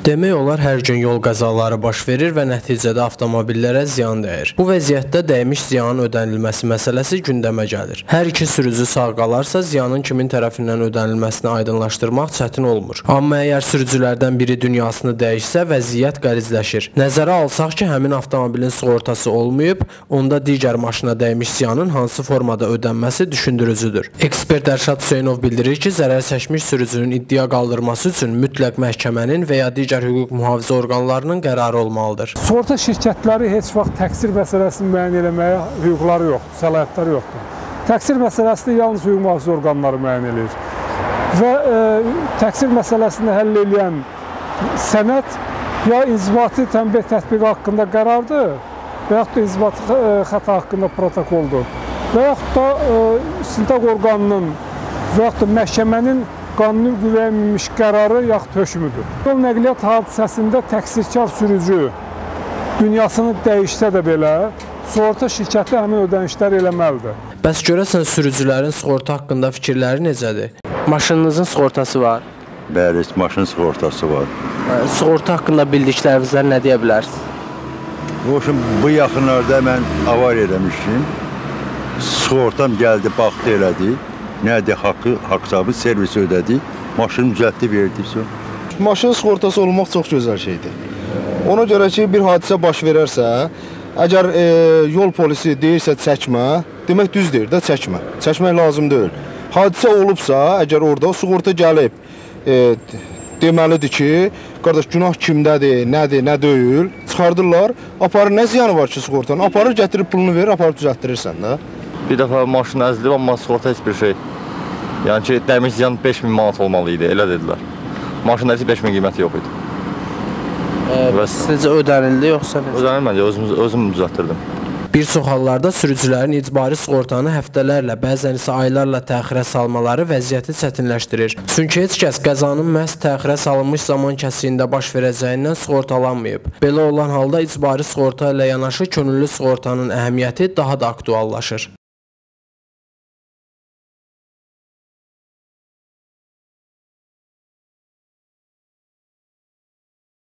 Demək olar hər gün yol qəzaları baş verir və nəticədə avtomobillərə ziyan dəyir. Bu vəziyyətdə dəymiş ziyanın ödənilməsi məsələsi gündəmə gəlir. Hər iki sürücü sağ qalarsa ziyanın kimin tərəfindən ödənilməsini aydınlaşdırmaq çətin olmur. Amma əgər sürücülərdən biri dünyasını dəyişsə, vəziyyət qəlizləşir. Nəzərə alsaq ki, həmin avtomobilin sığortası olmayıb, onda digər maşına dəymiş ziyanın hansı formada ödənməsi düşündürücüdür. Ekspert Ərşad Hüseynov bildirir ki, zərər çəkmiş sürücünün iddia qaldırması üçün mütləq məhkəmənin və ya digər hüquq mühafizə orqanlarının qərarı olmalıdır. Sığorta şirkətləri heç vaxt təqsir məsələsini müəyyən etməyə hüquqları yoxdur, səlahiyyətləri yoxdur. Təqsir məsələsini yalnız hüquq mühafizə orqanları müəyyən edir. Və e, təqsir məsələsini həll edən sənəd ya inzibati tənbih tətbiqi haqqında qərardır, və yaxud da inzibati e, xəta haqqında protokoldur. Və yaxud da e, istintaq orqanının və yaxud da məhkəmənin qanuni qüvvəyə minmiş qərarı yaxud hökmüdür. Yol nəqliyyat hadisəsində təqsirkar sürücü dünyasını dəyişsə də belə, sığorta şirkəti həmin ödənişləri eləməlidir. Bəs görəsən sürücülərin sığorta haqqında fikirləri necədir? Maşınınızın sığortası var. Bəli, maşın sığortası var. Sığorta haqqında bildiklərinizdən nə deyə bilərsiniz? Qoşun bu yaxınlarda mən avariya eləmişdim. Sığortam gəldi, baxdı elədi. Nədir haqqı, haqq servis ödədi. Maşını düzəltdi, verdi. Sonra. Maşın sığortası olmaq çox gözəl şeydir. Ona görə ki, bir hadisə baş verərsə, əgər e, yol polisi deyirsə çəkmə, demək düz deyir də çəkmə. Çəkmək lazım deyil. Hadisə olubsa, əgər orada sığorta gəlib, e, deməlidir ki, qardaş günah kimdədir, nədir, nə deyil, çıxardırlar. Aparır nə ziyanı var ki sığortanın? Aparır gətirib pulunu verir, aparıb düzəltdirirsən də. Bir dəfə maşın əzilib, amma sığorta heç bir şey. Yəni ki, dəmiş ziyan 5000 manat olmalı idi, elə dedilər. Maşın heç 5000 qiyməti yox idi. Bəs necə ödənildi yoxsa necə? Ödənilmədi, özüm özüm düzəltdirdim. Bir çox hallarda sürücülərin icbari sığortanı həftələrlə, bəzən isə aylarla təxirə salmaları vəziyyəti çətinləşdirir. Çünki heç kəs qəzanın məhz təxirə salınmış zaman kəsiyində baş verəcəyindən sığortalanmayıb. Belə olan halda icbari sığorta ilə yanaşı könüllü sığortanın əhəmiyyəti daha da aktuallaşır.